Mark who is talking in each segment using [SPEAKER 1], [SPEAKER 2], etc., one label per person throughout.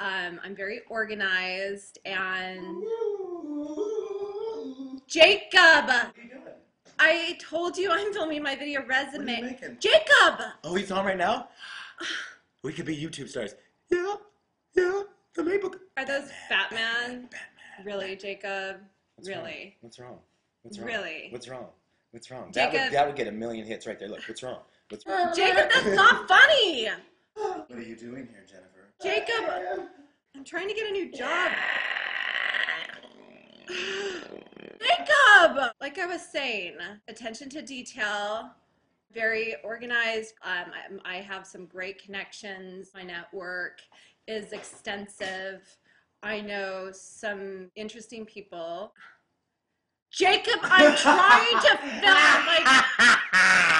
[SPEAKER 1] Um, I'm very organized and Jacob,
[SPEAKER 2] What you doing?
[SPEAKER 1] I told you I'm filming my video resume.
[SPEAKER 2] What are you making?
[SPEAKER 1] Jacob,
[SPEAKER 2] Oh, he's on right now? We could be YouTube stars. Yeah, yeah, the Maple.
[SPEAKER 1] are those fat man?
[SPEAKER 2] Batman.
[SPEAKER 1] Really, Jacob?
[SPEAKER 2] What's wrong?
[SPEAKER 1] Really?
[SPEAKER 2] What's wrong? What's wrong?
[SPEAKER 1] Really?
[SPEAKER 2] What's wrong? What's wrong? That
[SPEAKER 1] Jacob-
[SPEAKER 2] would, that would get a million hits right there. Look, what's wrong? What's wrong?
[SPEAKER 1] Jacob, that's not funny.
[SPEAKER 2] What are you doing here, Jennifer?
[SPEAKER 1] Jacob, I'm trying to get a new job. Jacob! Like I was saying, attention to detail, very organized. Um, I, I have some great connections. My network is extensive. I know some interesting people. Jacob, I'm trying to film. Like!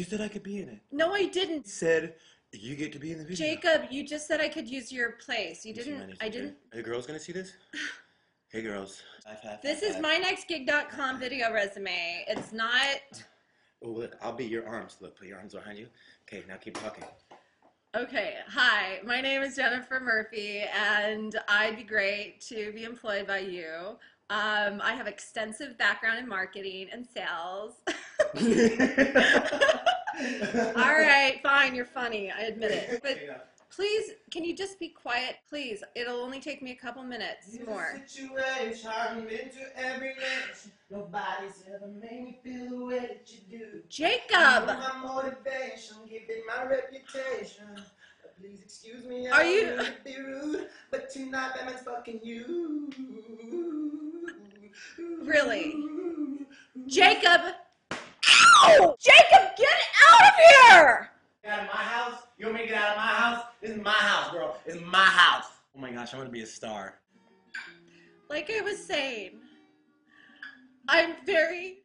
[SPEAKER 2] You said I could be in it.
[SPEAKER 1] No, I didn't.
[SPEAKER 2] You said you get to be in the video.
[SPEAKER 1] Jacob, you just said I could use your place. You
[SPEAKER 2] Let me see my
[SPEAKER 1] didn't. I didn't.
[SPEAKER 2] Are the girls gonna see this? Hey, girls. High five,
[SPEAKER 1] This is
[SPEAKER 2] five.
[SPEAKER 1] mynextgig.com video resume. It's not.
[SPEAKER 2] Oh, I'll be your arms. Look, put your arms behind you. Okay, now keep talking.
[SPEAKER 1] Okay, hi. My name is Jennifer Murphy, and I'd be great to be employed by you. Um, I have extensive background in marketing and sales. All right, fine, you're funny. I admit it. But please, can you just be quiet? Please, it'll only take me a couple minutes more.
[SPEAKER 3] Every inch. Nobody's ever made me feel the way that you do.
[SPEAKER 1] Jacob!
[SPEAKER 3] My motivation, give it my reputation. Please excuse me,
[SPEAKER 1] Are
[SPEAKER 3] I
[SPEAKER 1] you-
[SPEAKER 3] be rude, but tonight that man's fucking you.
[SPEAKER 1] Really? Jacob! Ow! Jacob, get out of here!
[SPEAKER 3] Get out of my house? You want me to get out of my house? This is my house, girl. It's my house.
[SPEAKER 2] Oh my gosh, I want to be a star.
[SPEAKER 1] Like I was saying, I'm very